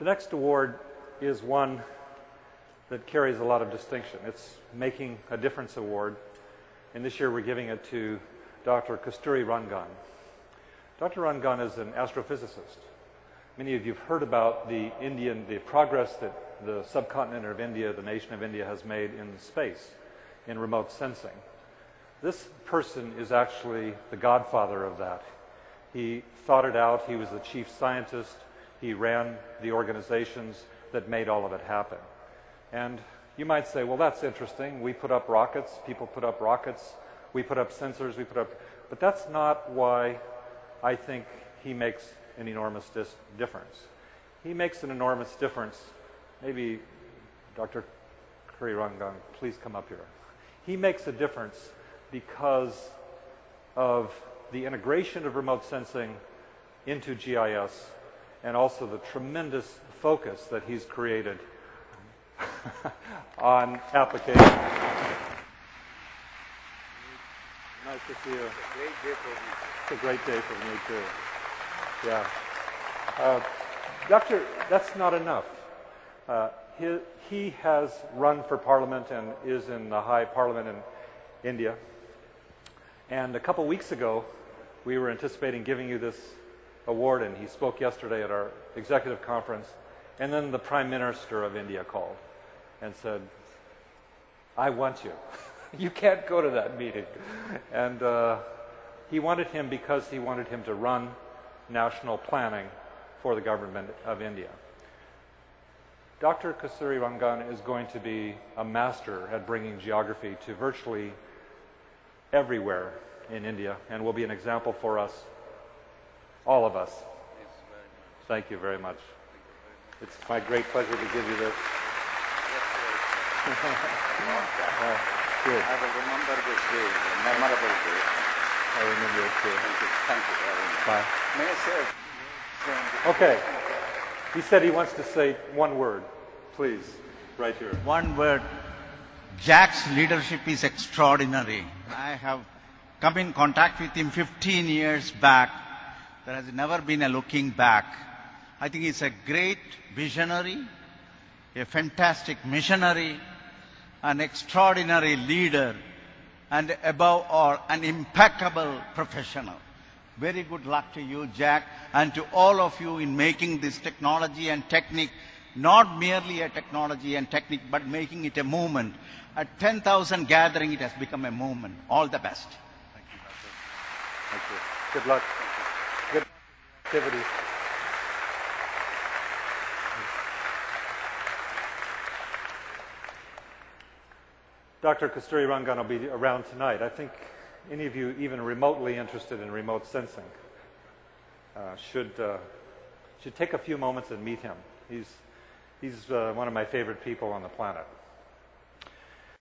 The next award is one that carries a lot of distinction. It's Making a Difference Award, and this year we're giving it to Dr. Kasturirangan. Dr. Rangan is an astrophysicist. Many of you have heard about the Indian, the progress that the subcontinent of India, the nation of India, has made in space, in remote sensing. This person is actually the godfather of that. He thought it out. He was the chief scientist. He ran the organizations that made all of it happen. And you might say, well, that's interesting. We put up rockets. People put up rockets. We put up sensors. We put up. But that's not why I think he makes an enormous dis- difference. He makes an enormous difference. Maybe Dr. Curry Rangan, please come up here. He makes a difference because of the integration of remote sensing into GIS and also the tremendous focus that he's created on application. Nice to see you. It's a great day for me, too. Yeah. Uh, Doctor, that's not enough. Uh, he, he has run for parliament and is in the high parliament in India. And a couple weeks ago, we were anticipating giving you this award, and he spoke yesterday at our executive conference. And then the Prime Minister of India called and said, I want you. you can't go to that meeting. And uh, he wanted him because he wanted him to run national planning for the government of India. Dr. Kasturirangan is going to be a master at bringing geography to virtually everywhere in India and will be an example for us, all of us. Thank you very much. It's my great pleasure to give you this. Uh, good. I will remember this day, a memorable day. I remember it too. Thank you. Thank you very much. Bye. May I say, Okay. He said he wants to say one word. Please, right here. One word. Jack's leadership is extraordinary. I have come in contact with him 15 years back. There has never been a looking back. I think he's a great visionary, a fantastic missionary, an extraordinary leader, and above all, an impeccable professional. Very good luck to you, Jack, and to all of you in making this technology and technique not merely a technology and technique, but making it a movement. At 10,000 gathering, it has become a movement. All the best. Thank you. Dr. Thank you. Good luck. Good. Dr. Kasturirangan will be around tonight. I think any of you even remotely interested in remote sensing uh, should, uh, should take a few moments and meet him. He's, he's uh, one of my favorite people on the planet.